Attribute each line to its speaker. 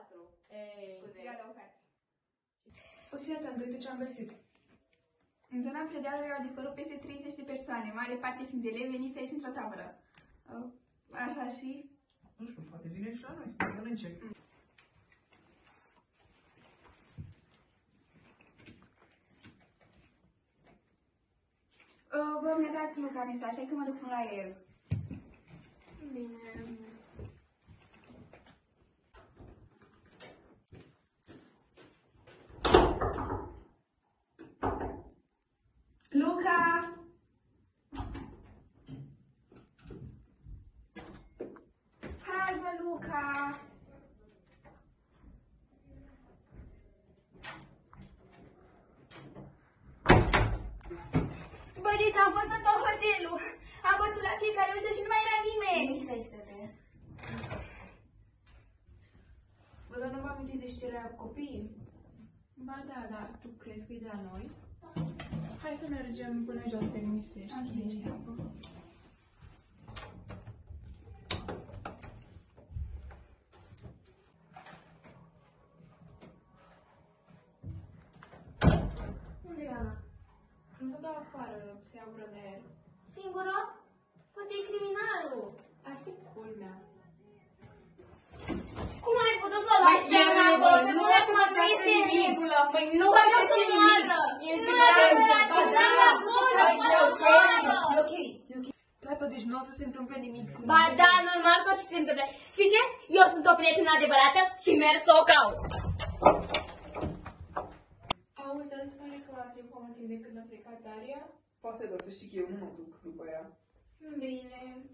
Speaker 1: albastru.
Speaker 2: Ei,
Speaker 1: Scuze.
Speaker 2: ia lăucați.
Speaker 3: O fii atent, uite ce am găsit.
Speaker 2: În zona predealului au dispărut peste 30 de persoane, mare parte fiind elevi veniți aici într-o tabără. Uh, Așa și...
Speaker 3: Nu știu, poate vine și la noi să mănânce.
Speaker 2: Uh, Bă, mi-a dat Luca mesaj, hai că mă duc până la el.
Speaker 1: Bine.
Speaker 2: Luca! Hai, bă, Luca! Bă, deci am fost în tot hotelul. Am bătut la fiecare ușă și nu mai era nimeni.
Speaker 1: Liniștește-te.
Speaker 3: Bă, dar nu vă amintiți de știrea cu copiii?
Speaker 4: Ba da, da, tu crezi că e de la noi? Hai să mergem până jos, te liniștești.
Speaker 2: Ok.
Speaker 1: Unde e Ana?
Speaker 4: Am dat afară, se ia ură de aer.
Speaker 1: Singură? Poate e criminalul.
Speaker 4: Ar fi culmea.
Speaker 1: Cum ai putut să o lași pe Ana acolo? Pe mine acum că este în regulă. Păi nu mai este nimic. E în siguranță. Ba da, acolo,
Speaker 3: E ok,
Speaker 1: acolo.
Speaker 3: e ok, e ok. Tată, deci nu o să se întâmple nimic cu
Speaker 1: Ba da, normal că o să se întâmple. Știi ce? Eu sunt o prietenă adevărată și merg să o caut.
Speaker 4: Auzi, dar îți pare că a timp mai timp decât a plecat Daria?
Speaker 5: Poate, dar să știi că eu nu mă duc după ea.
Speaker 4: Bine.